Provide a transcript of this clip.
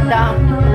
madam